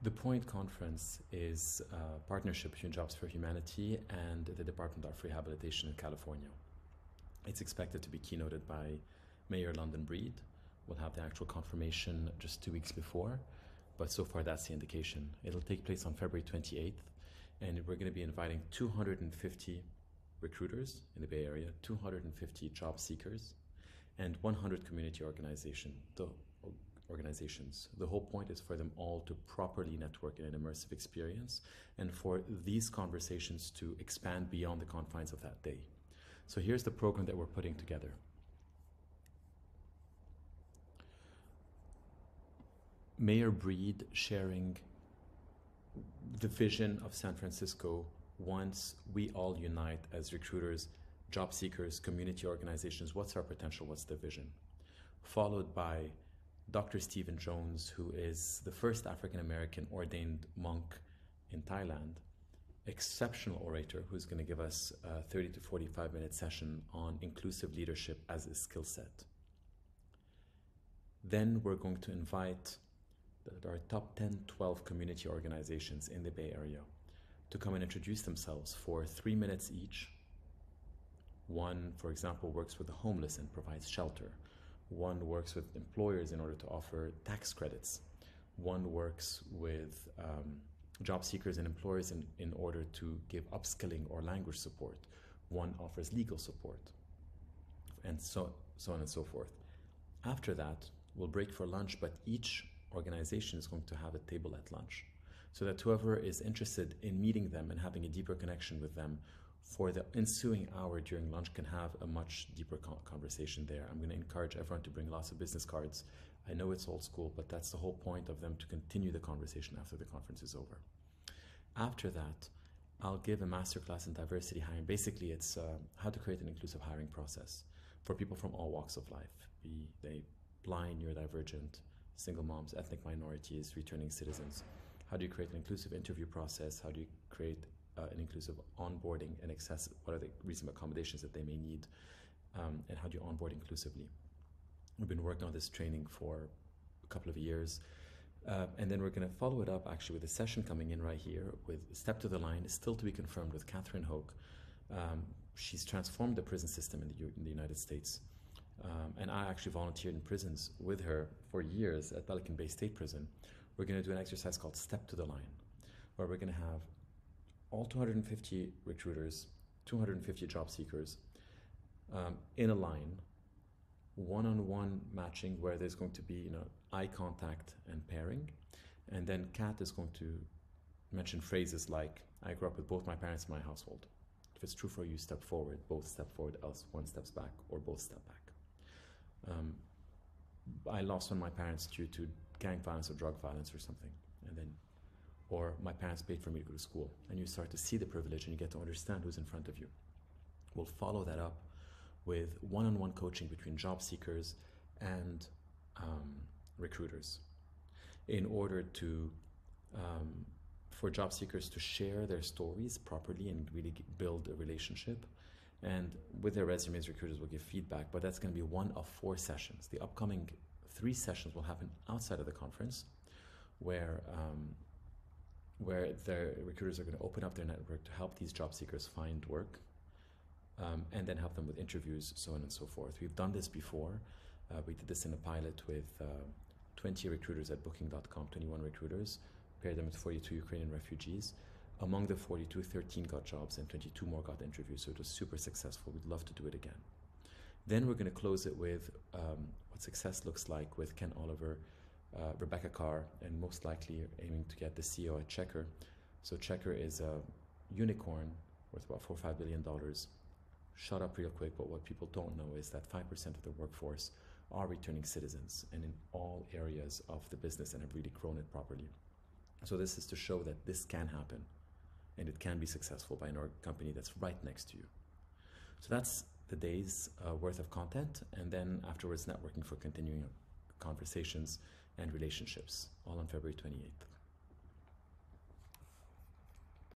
The Point Conference is a partnership between Jobs for Humanity and the Department of Rehabilitation in California. It's expected to be keynoted by Mayor London Breed. We'll have the actual confirmation just two weeks before, but so far that's the indication. It'll take place on February 28th, and we're going to be inviting 250 recruiters in the Bay Area, 250 job seekers, and 100 community organizations. Organizations. The whole point is for them all to properly network in an immersive experience and for these conversations to expand beyond the confines of that day. So here's the program that we're putting together. Mayor Breed sharing the vision of San Francisco once we all unite as recruiters, job seekers, community organizations. What's our potential? What's the vision? Followed by Dr. Stephen Jones, who is the first African American ordained monk in Thailand, exceptional orator who's going to give us a 30 to 45 minute session on inclusive leadership as a skill set. Then we're going to invite our top 10, 12 community organizations in the Bay Area to come and introduce themselves for three minutes each. One, for example, works with the homeless and provides shelter. One works with employers in order to offer tax credits. One works with um, job seekers and employers in, in order to give upskilling or language support. One offers legal support, and so, so on and so forth. After that, we'll break for lunch, but each organization is going to have a table at lunch so that whoever is interested in meeting them and having a deeper connection with them for the ensuing hour during lunch can have a much deeper conversation there. I'm going to encourage everyone to bring lots of business cards. I know it's old school, but that's the whole point of them to continue the conversation after the conference is over. After that, I'll give a masterclass in diversity hiring. Basically, it's uh, how to create an inclusive hiring process for people from all walks of life, be they blind, neurodivergent, single moms, ethnic minorities, returning citizens. How do you create an inclusive interview process? How do you create uh, an inclusive onboarding and access? What are the reasonable accommodations that they may need? Um, and how do you onboard inclusively? We've been working on this training for a couple of years. Uh, and then we're going to follow it up actually with a session coming in right here with Step to the Line, still to be confirmed with Catherine Hoke. Um, she's transformed the prison system in the, U in the United States. Um, and I actually volunteered in prisons with her for years at Pelican Bay State Prison. We're going to do an exercise called Step to the Line, where we're going to have all 250 recruiters, 250 job seekers um, in a line, one-on-one matching where there's going to be you know eye contact and pairing, and then Kat is going to mention phrases like "I grew up with both my parents in my household." If it's true for you, step forward. Both step forward, else one steps back, or both step back. Um, I lost one of my parents due to gang violence or drug violence or something, and then or my parents paid for me to go to school. And you start to see the privilege and you get to understand who's in front of you. We'll follow that up with one on one coaching between job seekers and um, recruiters in order to um, for job seekers to share their stories properly and really build a relationship. And with their resumes, recruiters will give feedback, but that's going to be one of four sessions. The upcoming three sessions will happen outside of the conference where um, where the recruiters are going to open up their network to help these job seekers find work um, and then help them with interviews, so on and so forth. We've done this before. Uh, we did this in a pilot with uh, 20 recruiters at booking.com, 21 recruiters, paired them with 42 Ukrainian refugees. Among the 42, 13 got jobs and 22 more got interviews, so it was super successful. We'd love to do it again. Then we're going to close it with um, what success looks like with Ken Oliver, uh, Rebecca Carr, and most likely aiming to get the CEO at Checkr. So Checkr is a unicorn worth about four or five billion dollars. Shut up real quick, but what people don't know is that 5% of the workforce are returning citizens and in all areas of the business and have really grown it properly. So this is to show that this can happen and it can be successful by an org company that's right next to you. So that's the day's uh, worth of content and then afterwards networking for continuing conversations and relationships, all on February 28th.